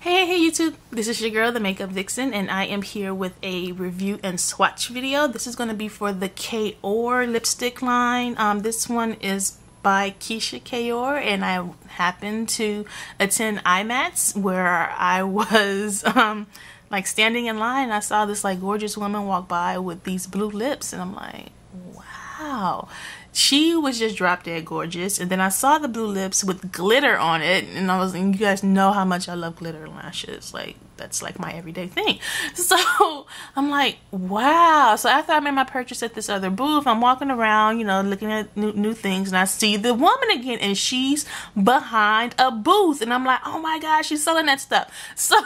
Hey, hey YouTube, this is your girl, the Makeup Vixen, and I am here with a review and swatch video. This is going to be for the Kaoir lipstick line. Um, this one is by Keyshia Kaoir, and I happened to attend IMATS where I was um, like standing in line. I saw this like gorgeous woman walk by with these blue lips, and I'm like, wow she was just drop dead gorgeous and then I saw the blue lips with glitter on it and I was and you guys know how much I love glitter lashes like that's like my everyday thing. So I'm like, wow. So after I made my purchase at this other booth, I'm walking around, you know, looking at new, new things, and I see the woman again, and she's behind a booth, and I'm like, oh my gosh, she's selling that stuff. So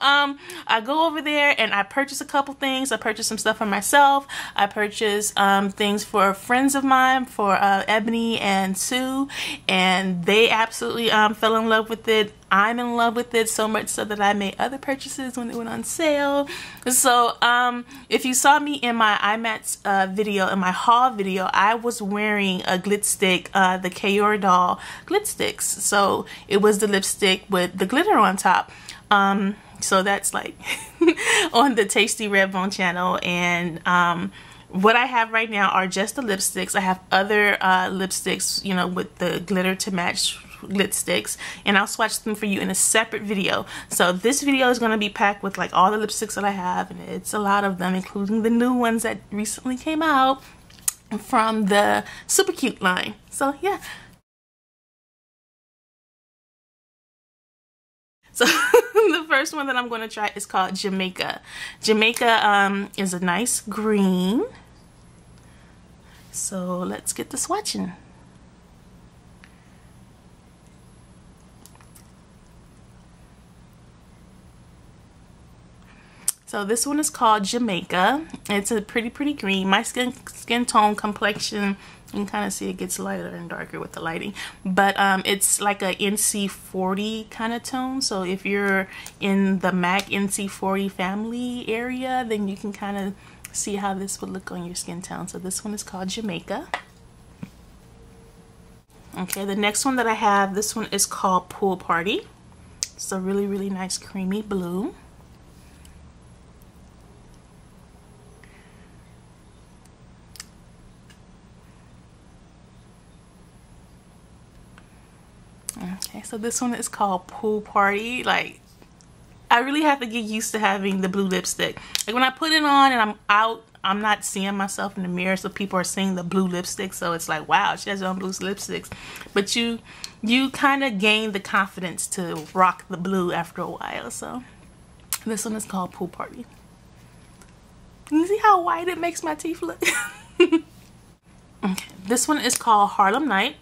um, I go over there and I purchase a couple things. I purchase some stuff for myself. I purchase um, things for friends of mine, for uh, Ebony and Sue, and they absolutely um, fell in love with it. I'm in love with it so much so that I made other purchases when it went on sale. So um, if you saw me in my IMATS uh, video, in my haul video, I was wearing a glit stick, uh, the Kaoir doll glit sticks. So it was the lipstick with the glitter on top. Um, so that's like on the Tasti Redbone channel and um, what I have right now are just the lipsticks. I have other uh, lipsticks, you know, with the glitter to match glit sticks and I'll swatch them for you in a separate video. So this video is going to be packed with like all the lipsticks that I have and it's a lot of them including the new ones that recently came out from the super cute line. So yeah. So the first one that I'm going to try is called Jamaica. Jamaica um, is a nice green. So let's get the swatching. So this one is called Jamaica. It's a pretty, pretty green. My skin skin tone complexion, you can kind of see it gets lighter and darker with the lighting. But um, it's like a NC40 kind of tone. So if you're in the MAC NC40 family area, then you can kind of see how this would look on your skin tone. So this one is called Jamaica. Okay, the next one that I have, this one is called Pool Party. It's a really, really nice creamy blue. Okay, so this one is called Pool Party. Like, I really have to get used to having the blue lipstick. Like, when I put it on and I'm out, I'm not seeing myself in the mirror, so people are seeing the blue lipstick. So it's like, wow, she has on blue lipsticks. But you, you kind of gain the confidence to rock the blue after a while. So this one is called Pool Party. You see how white it makes my teeth look? okay, this one is called Harlem Knight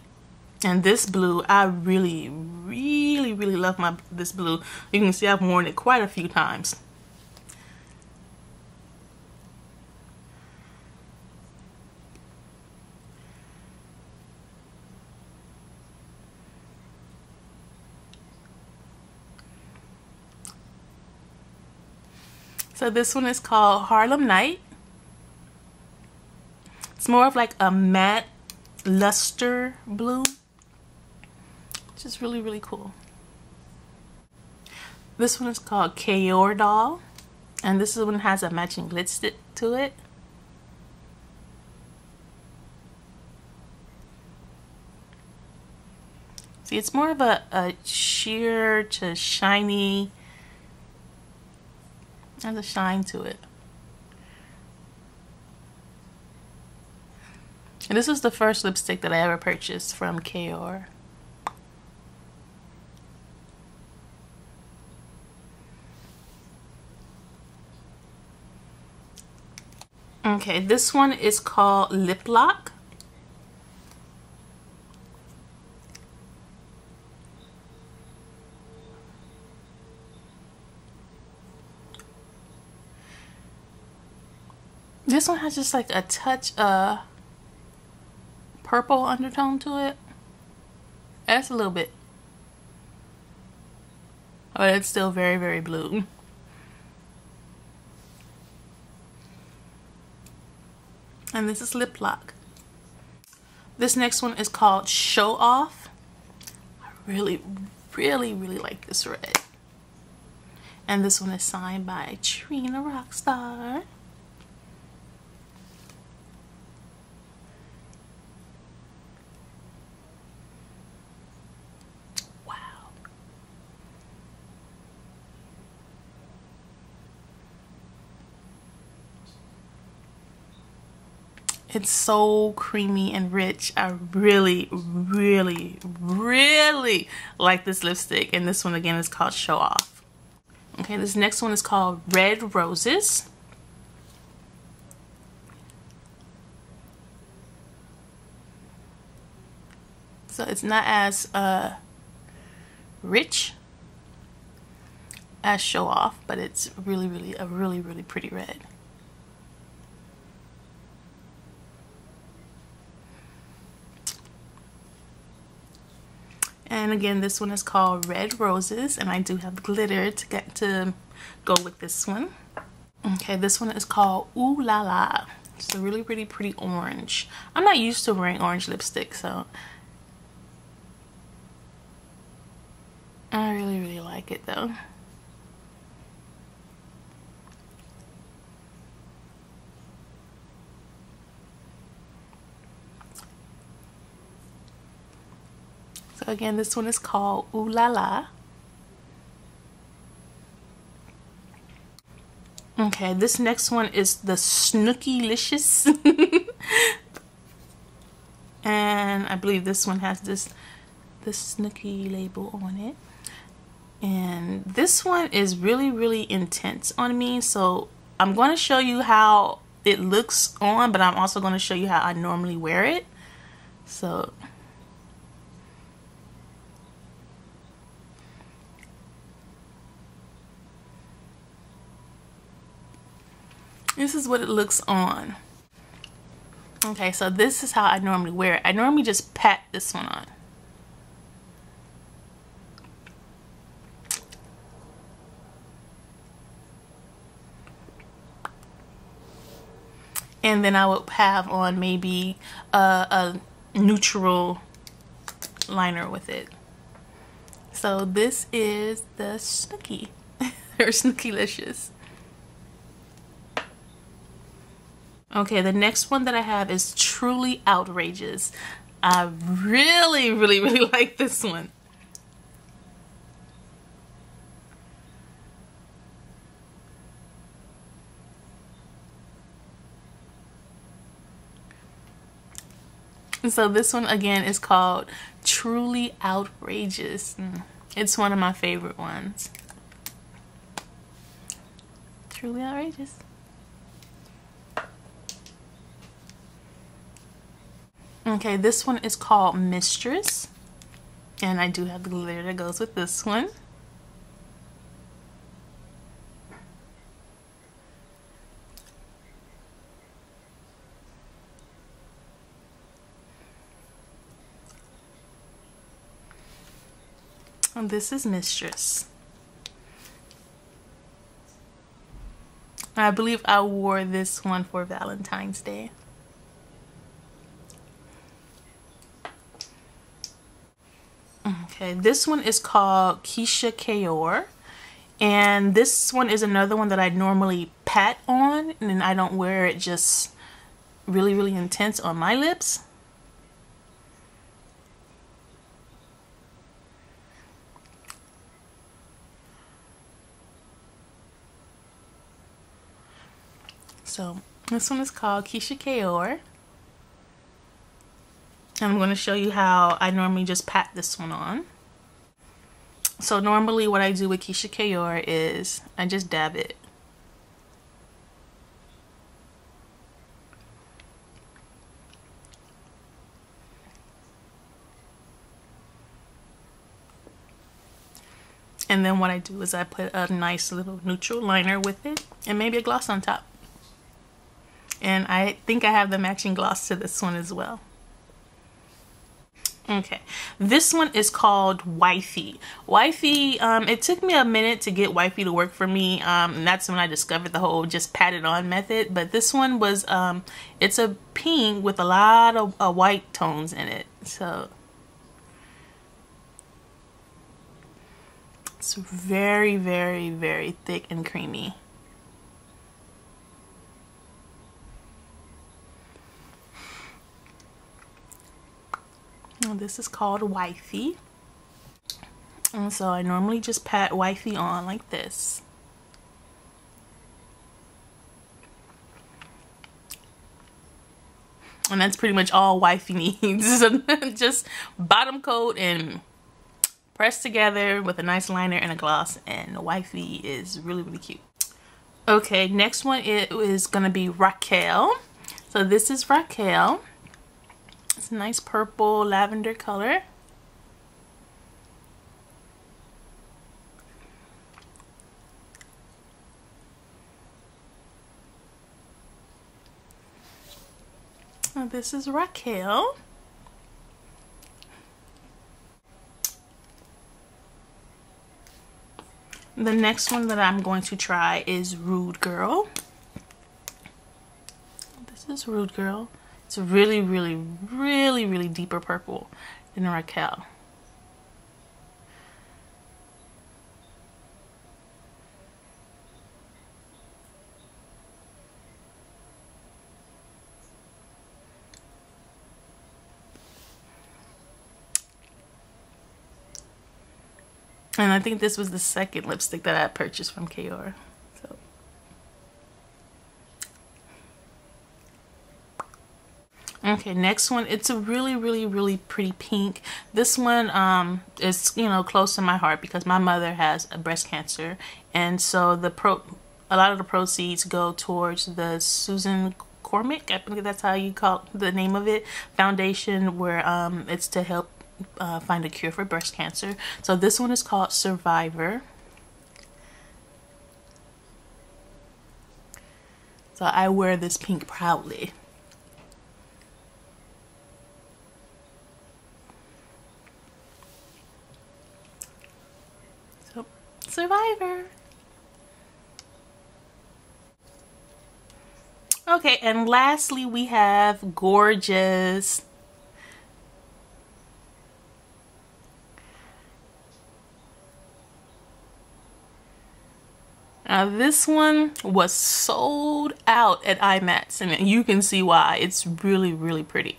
and this blue I really really really love my this blue. You can see I've worn it quite a few times. So this one is called Harlem Knight. It's more of like a matte luster blue which really, really cool. This one is called Kaoir Doll, and this is one has a matching lipstick to it. See, it's more of a, a sheer to shiny, has a shine to it. And this is the first lipstick that I ever purchased from Kaoir. Okay, this one is called Lip Lock. This one has just like a touch of purple undertone to it. That's a little bit. But it's still very, very blue. And this is lip lock. This next one is called show off. I really really really like this red. And this one is signed by Trina Rockstar. It's so creamy and rich. I really, really, really like this lipstick. And this one again is called Show Off. Okay, this next one is called Red Roses. So it's not as uh, rich as Show Off, but it's really, really, a really, really pretty red. And again, this one is called Red Roses, and I do have glitter to get to go with this one. Okay, this one is called Ooh La La. It's a really, really pretty orange. I'm not used to wearing orange lipstick, so I really, really like it though. Again, this one is called Ooh La La. Okay, this next one is the Snookiliscious. and I believe this one has this the Snooki label on it. And this one is really, really intense on me. So I'm going to show you how it looks on, but I'm also going to show you how I normally wear it. So This is what it looks on. Okay, so this is how I normally wear it. I normally just pat this one on. And then I would have on maybe a, a neutral liner with it. So this is the Snooki, or Snookiliscious. Okay, the next one that I have is Truly Outrageous. I really, really, really like this one. So this one again is called Truly Outrageous. Mm, it's one of my favorite ones. Truly Outrageous. Okay, this one is called Mistress. And I do have the glitter that goes with this one. And this is Mistress. I believe I wore this one for Valentine's Day. This one is called Keyshia Kaoir. And this one is another one that I normally pat on and I don't wear it just really, really intense on my lips. So this one is called Keyshia Kaoir. I'm going to show you how I normally just pat this one on. So normally what I do with Keyshia Kaoir is I just dab it. And then what I do is I put a nice little neutral liner with it and maybe a gloss on top. And I think I have the matching gloss to this one as well. Okay, this one is called Wifey. Wifey, um, it took me a minute to get Wifey to work for me. Um, and that's when I discovered the whole just pat it on method. But this one was, um, it's a pink with a lot of uh, white tones in it. So It's very, very, very thick and creamy. This is called Wifey. And so I normally just pat Wifey on like this. And that's pretty much all Wifey needs. just bottom coat and press together with a nice liner and a gloss. And Wifey is really, really cute. Okay, next one it is to be Racquel. So this is Racquel. It's a nice purple lavender color. Now this is Racquel. The next one that I'm going to try is Rude Girl. This is Rude Girl. It's really, really, really, really deeper purple than Racquel. And I think this was the second lipstick that I purchased from Kaoir. Okay, next one. It's a really, really, really pretty pink. This one um, is, you know, close to my heart because my mother has a breast cancer. And so the pro, a lot of the proceeds go towards the Susan Cormick, I think that's how you call the name of it, foundation where um, it's to help uh, find a cure for breast cancer. So this one is called Survivor. So I wear this pink proudly. Survivor. Okay, and lastly we have Gorgeous. Now this one was sold out at IMATS, and you can see why. It's really, really pretty.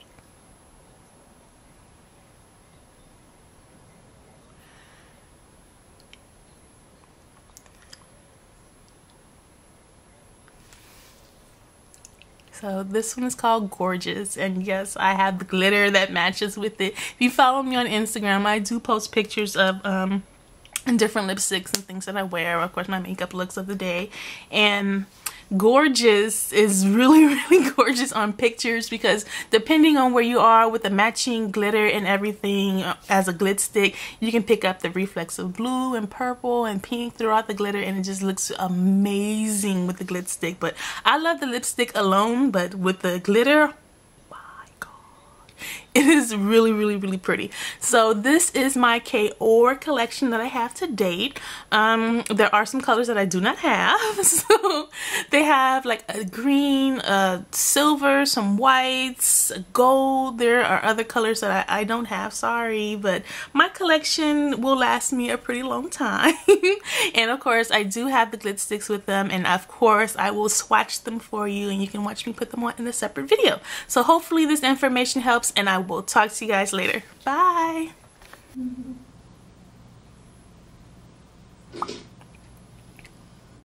So this one is called Gorgeous and yes I have the glitter that matches with it. If you follow me on Instagram I do post pictures of um different lipsticks and things that I wear of course my makeup looks of the day and gorgeous is really really gorgeous on pictures because depending on where you are with the matching glitter and everything uh, as a glit stick you can pick up the reflex of blue and purple and pink throughout the glitter and it just looks amazing with the glit stick. But I love the lipstick alone but with the glitter it is really, really, really pretty. So this is my Kaoir collection that I have to date. Um, there are some colors that I do not have. So they have like a green, a silver, some whites, gold. There are other colors that I, I don't have, sorry. But my collection will last me a pretty long time. and of course, I do have the glit sticks with them. And of course, I will swatch them for you and you can watch me put them on in a separate video. So hopefully this information helps and I will talk to you guys later. Bye.